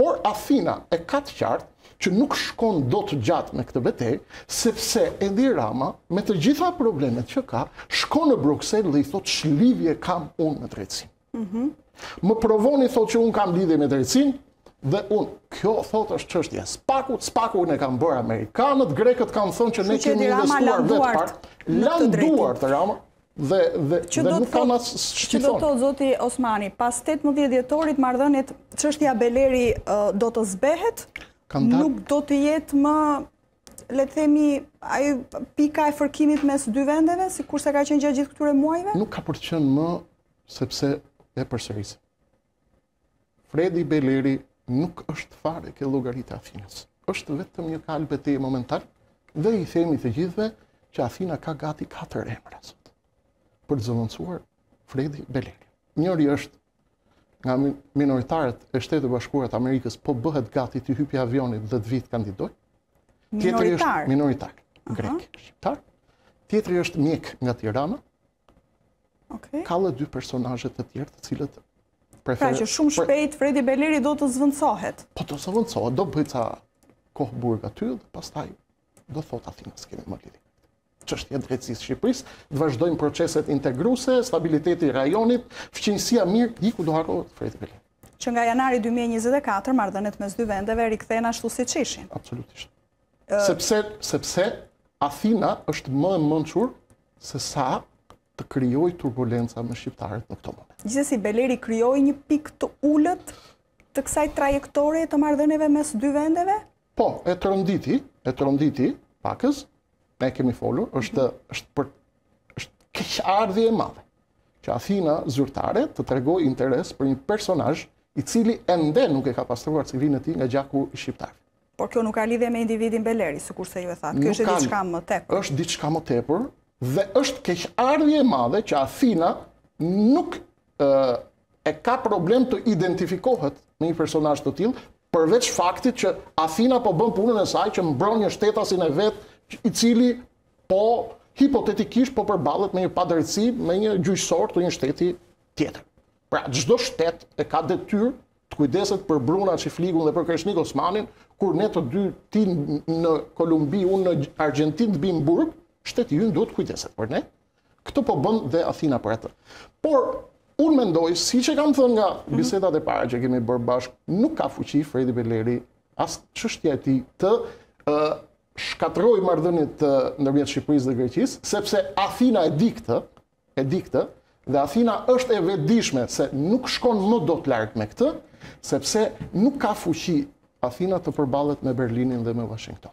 Por Athina e ka të qartë që nuk shkon dot gjatë me këtë betejë, sepse Edi Rama, me të gjitha problemet që ka, shkon në Bruksel dhe i thotë ç'lidhje kam unë me drejtësinë. Mhm. Më provoni thotë që unë kam lidhje me drejtësinë dhe unë. Kjo thotë është çështja e SPAK-ut, SPAK-un e kanë bërë amerikanët, grekët kanë thënë që ne kemi investuar te SPAK. Lan duart Rama, Dhe, dhe, që dhe nuk kam asgjë i thonë. Që do të thotë, zoti Osmani, pas 18 dhjetorit marrëdhëniet, çështja Beleri do të zbehet, nuk do të jetë më le të themi, pika e fërkimit mes dy vendeve, sikurse ka qenë gjatë gjithë këtyre muajve? Nuk ka për të qenë më, sepse e përsëris. Fredi Beleri nuk është fare ke llogaritë e Athinës. Është vetëm një kalë betejë momentar dhe i themi të gjithëve që Athina ka gati katër emra sot për të zëvendësuar Fredi Belerin. Njëri është nga minoritarët e Shteteve të Bashkuara të Amerikës po bëhet gati t'i hypi avionit dhe të vijë të kandidojë. Tjetri është minoritar grek, shqiptar. Tjetri është mjek nga Tirana, Okay. Ka dhe dy personazhe të tjerë të cilët preferë... Pra që shumë shpejt, Fredi Beleri do të zëvendësohet. Po do zëvendësohet, do bëjë ca kohë burg aty dhe pastaj do thotë Athina s'kemi më lidhje. Çështje e drejtësisë Shqipërisë, të vazhdojmë proceset integruese, stabiliteti i rajonit, fqinjësia e mirë, iku, do harrohet Fredi Beleri. Që nga janari 2024, marrëdhëniet mes dy vendeve rikthehen ashtu siç ishin. Absolutisht. Sepse, sepse Athina është më e mençur sesa të krijojë turbulenca me shqiptarët në këtë moment. Gjithsesi Beleri krijoi një pikë të ulët të kësaj trajektore të marrëdhënieve mes dy vendeve? Po, e tronditi, e tronditi pakëz, ne kemi folur, është është për është keqardhje e madhe që Athina zyrtare të tregojë interes për një personazh i cili ende nuk e ka pastruar CV-në e tij nga gjaku i shqiptarëve. Por kjo nuk ka lidhje me individin Beleri, sikurse ju e thatë. Kjo është diçka më tepër. është diçka më tepër dhe është keqardhje e madhe që Athina nuk e ka problem të identifikohet me një personazh të tillë, përveç faktit që Athina po bën punën e saj që mbron një shtetasin e vet, i cili po hipotetikisht po përballet me një padrejtësi, me një gjyqësor të një shteti tjetër. Pra çdo shtet e ka detyrë të kujdeset për Bruna Çifligun dhe për Kreshnik Osmanin, kur ne të dy ti në Kolumbi, unë në Argjentinë të biem burg, shteti ynë duhet të kujdeset për ne. Këtë po bën dhe Athina për atë. Por unë mendoj, siç e kam thënë nga mhm. bisedat e para që kemi bërë bashkë, nuk ka fuqi Fredi Beleri as çështja e tij të shkatërrojë marrëdhëniet ndërmjet Shqipërisë dhe Greqisë, sepse Athina e di këtë, e di këtë, dhe Athina është e vetëdijshme se nuk shkon më dot larg me këtë, sepse nuk ka fuqi Athina të përballet me Berlinin dhe me Washington.